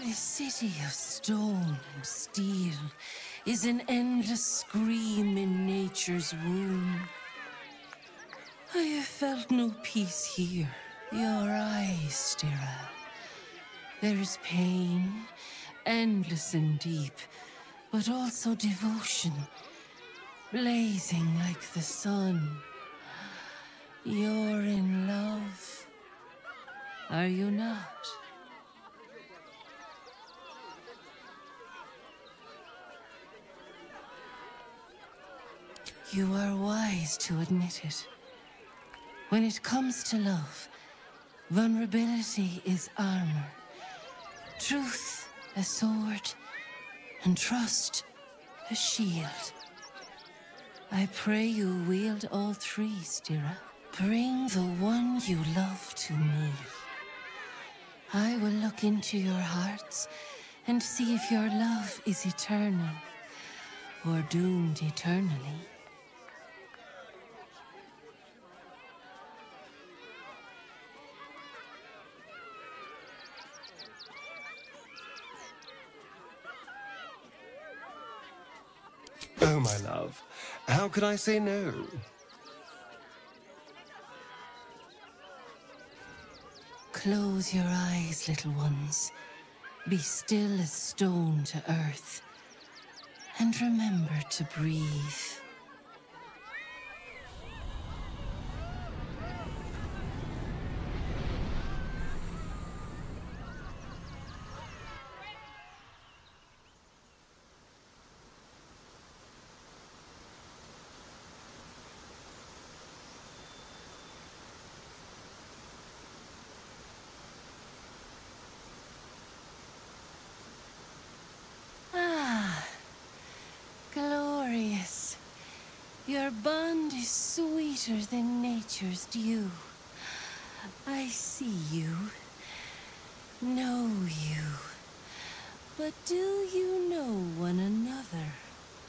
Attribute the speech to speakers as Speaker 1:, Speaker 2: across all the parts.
Speaker 1: The city of stone and steel is an endless scream in nature's womb. I have felt no peace here. Your eyes, Stira. There is pain, endless and deep, but also devotion, blazing like the sun. You're in love. Are you not? You are wise to admit it. When it comes to love, vulnerability is armor. Truth, a sword, and trust, a shield. I pray you wield all three, Stira. Bring the one you love to me. I will look into your hearts and see if your love is eternal or doomed eternally.
Speaker 2: Oh, my love, how could I say no?
Speaker 1: Close your eyes, little ones. Be still as stone to earth. And remember to breathe. Glorious. Your bond is sweeter than nature's dew. I see you, know you. But do you know one another?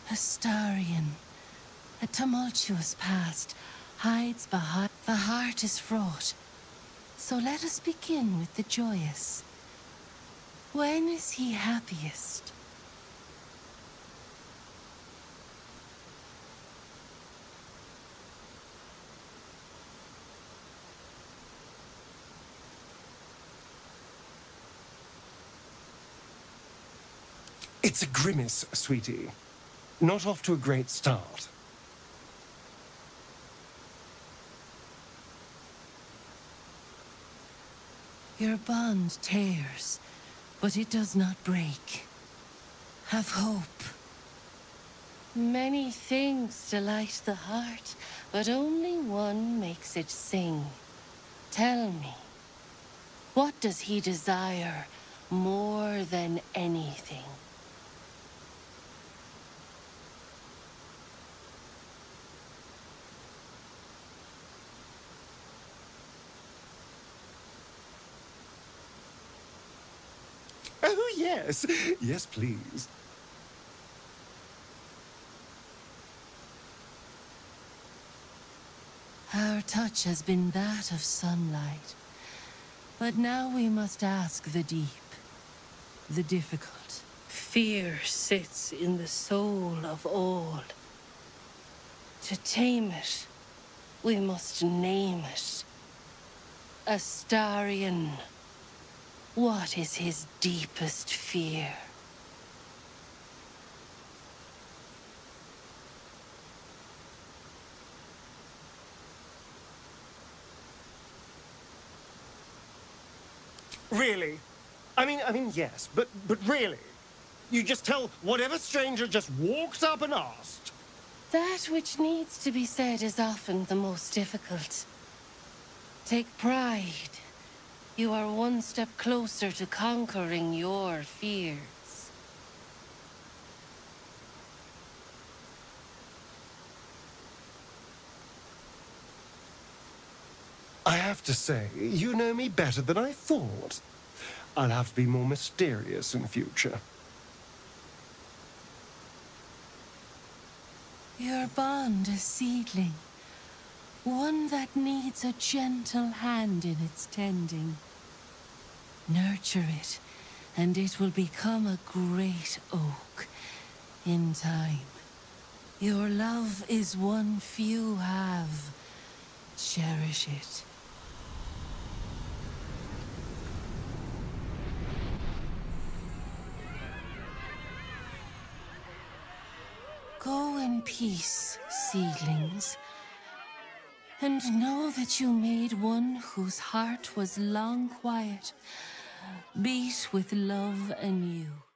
Speaker 1: Astarion, a tumultuous past hides behind. The heart is fraught. So let us begin with the joyous. When is he happiest?
Speaker 2: It's a grimace, sweetie. Not off to a great start.
Speaker 1: Your bond tears, but it does not break. Have hope. Many things delight the heart, but only one makes it sing. Tell me, what does he desire more than anything?
Speaker 2: Oh, yes. Yes, please.
Speaker 1: Our touch has been that of sunlight. But now we must ask the deep, the difficult. Fear sits in the soul of all. To tame it, we must name it. Astarion. What is his deepest fear?
Speaker 2: Really? I mean, I mean, yes, but but really? You just tell whatever stranger just walked up and asked.
Speaker 1: That which needs to be said is often the most difficult. Take pride. You are one step closer to conquering your fears.
Speaker 2: I have to say, you know me better than I thought. I'll have to be more mysterious in future.
Speaker 1: Your bond a seedling. One that needs a gentle hand in its tending. Nurture it, and it will become a great oak in time. Your love is one few have. Cherish it. Go in peace, seedlings, and know that you made one whose heart was long quiet beat with love anew.